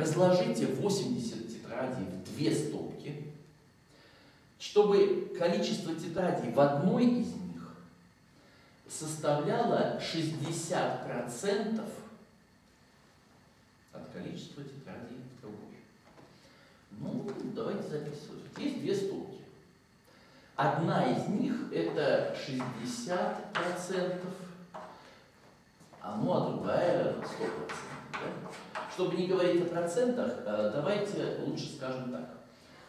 разложите 80 тетрадей в две стопки, чтобы количество тетрадей в одной из них составляло 60% от количества тетрадей в другой. Ну, давайте записывать. Есть две стопки. Одна из них это 60%, а ну а другая 100%. Да? Чтобы не говорить о процентах, э, давайте лучше скажем так.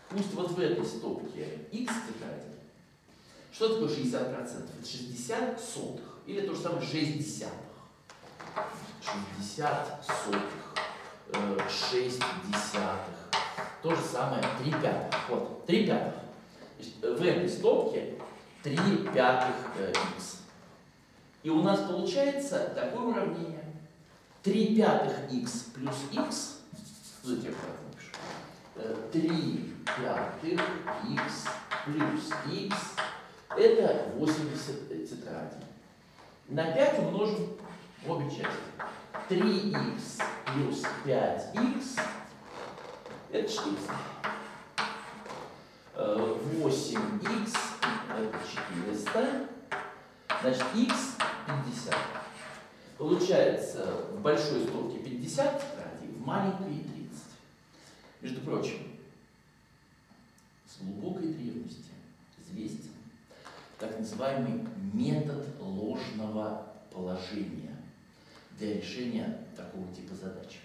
Пусть вот в этой стопке x тетради. Что такое 60%? Это 60 сотых. Или то же самое 6 десятых. 60 сотых. 6 э, десятых. То же самое 3 пятых. Вот, 3 пятых. В этой стопке 3 пятых x. И у нас получается такое уравнение. 3 пятых x плюс x, давайте я напишу, 3 пятых x плюс x, это 80 тетрадей. На 5 умножим обе части. 3х плюс 5х, это 400. 8х, это 400, значит, 50. Получается в большой стопке 50 тетрадей, в маленькой 30. Между прочим, с глубокой древности известен так называемый метод ложного положения для решения такого типа задач.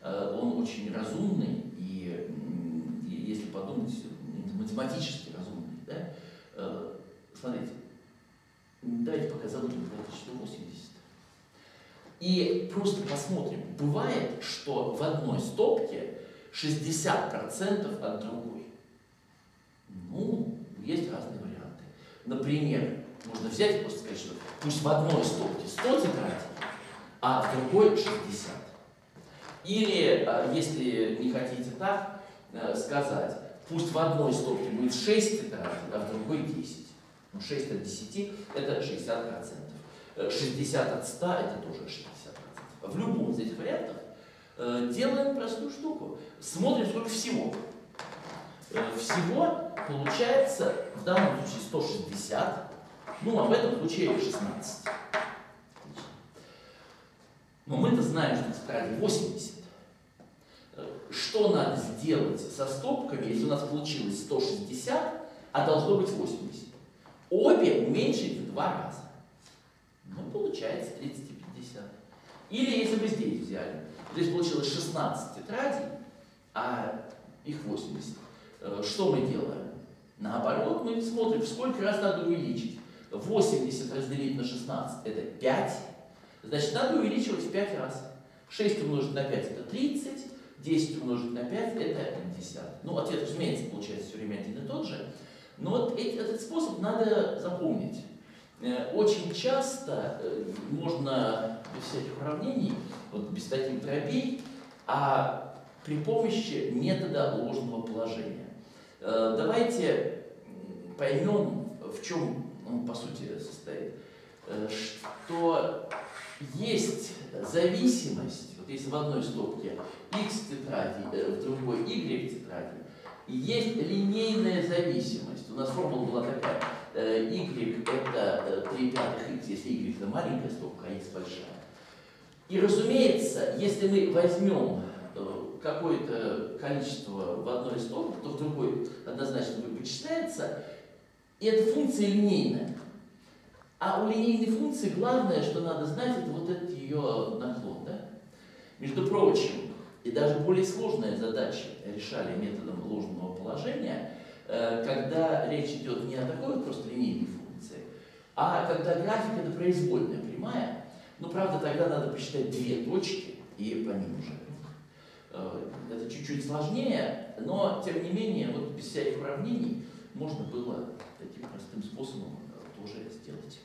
Э, он очень разумный и, если подумать, математически разумный. Да? Э, смотрите, Давайте пока забудем про 1180. И просто посмотрим. Бывает, что в одной стопке 60% от другой. Ну, есть разные варианты. Например, можно взять и просто сказать, что пусть в одной стопке 100 тетрадей, а в другой 60. Или, а, если не хотите так э, сказать, пусть в одной стопке будет 6 тетрадей, а в другой 10. 6 от 10 это 60%. 60 от 100 это тоже 60%. В любом из этих вариантов э, делаем простую штуку. Смотрим, сколько всего. Э, всего получается в данном случае 160, ну а в этом случае 16. Но мы-то знаем, что тетради 80. Э, что надо сделать со стопками, если у нас получилось 160, а должно быть 80? Обе уменьшить в два раза. Получается 30 и 50. Или если бы здесь взяли, здесь получилось 16 тетрадей, а их 80. Э, что мы делаем? Наоборот, мы смотрим, сколько раз надо увеличить. 80 разделить на 16 это 5. Значит, надо увеличивать в 5 раз. 6 умножить на 5 это 30, 10 умножить на 5 это 50. Ну, ответ, разумеется, получается все время один и тот же. Но вот этот способ надо запомнить. Э, очень часто э, можно без всяких уравнений, вот без таких дробей, а при помощи метода ложного положения. Э, давайте поймем, в чем он по сути состоит. Что есть зависимость, вот если в одной стопке x тетради, в другой y тетради, есть линейная зависимость. У нас формула была такая. Y это 3 э, пятых x, если y это маленькая стопка, а x большая. И разумеется, если мы возьмем э, какое-то количество в одной стопке, то в другой однозначно вычисляется, и эта функция линейная. А у линейной функции главное, что надо знать, это вот этот ее наклон. Да? Между прочим, и даже более сложные задачи решали методом ложного положения, когда речь идет не о такой вот просто линейной функции, а когда график это произвольная прямая, ну, правда, тогда надо посчитать две точки и по ним уже. Э, это чуть-чуть сложнее, но, тем не менее, вот без всяких уравнений можно было таким простым способом тоже сделать.